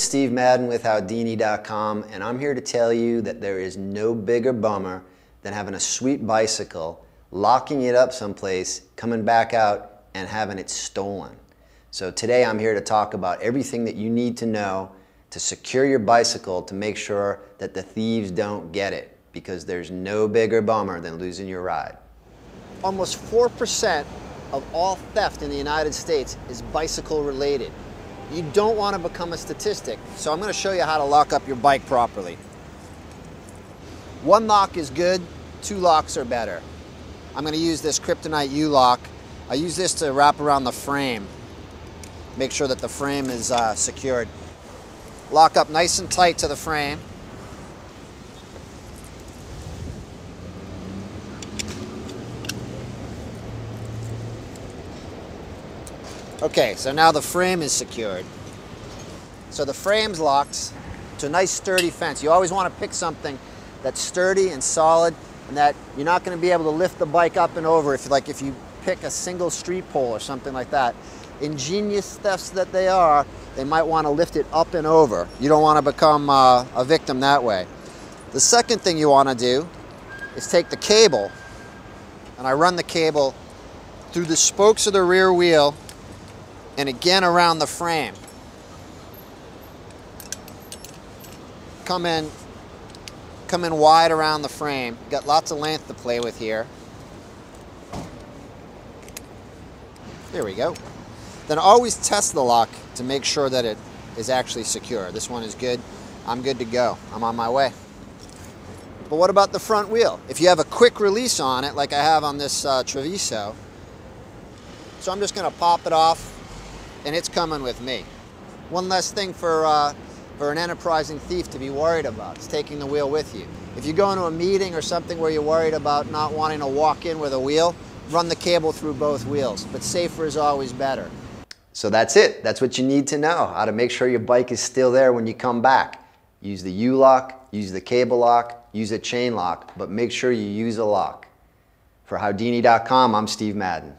It's Steve Madden with Howdini.com, and I'm here to tell you that there is no bigger bummer than having a sweet bicycle, locking it up someplace, coming back out, and having it stolen. So today I'm here to talk about everything that you need to know to secure your bicycle to make sure that the thieves don't get it, because there's no bigger bummer than losing your ride. Almost 4% of all theft in the United States is bicycle related. You don't want to become a statistic, so I'm going to show you how to lock up your bike properly. One lock is good, two locks are better. I'm going to use this Kryptonite U-lock. I use this to wrap around the frame, make sure that the frame is uh, secured. Lock up nice and tight to the frame. Okay, so now the frame is secured. So the frame's locked to a nice sturdy fence. You always want to pick something that's sturdy and solid and that you're not going to be able to lift the bike up and over if like if you pick a single street pole or something like that. Ingenious thefts that they are, they might want to lift it up and over. You don't want to become uh, a victim that way. The second thing you want to do is take the cable and I run the cable through the spokes of the rear wheel and again around the frame. Come in, come in wide around the frame. Got lots of length to play with here. There we go. Then always test the lock to make sure that it is actually secure. This one is good. I'm good to go. I'm on my way. But what about the front wheel? If you have a quick release on it, like I have on this uh, Treviso, so I'm just going to pop it off, and it's coming with me. One less thing for, uh, for an enterprising thief to be worried about is taking the wheel with you. If you go into a meeting or something where you're worried about not wanting to walk in with a wheel, run the cable through both wheels, but safer is always better. So that's it. That's what you need to know, how to make sure your bike is still there when you come back. Use the U-lock, use the cable lock, use a chain lock, but make sure you use a lock. For Howdini.com, I'm Steve Madden.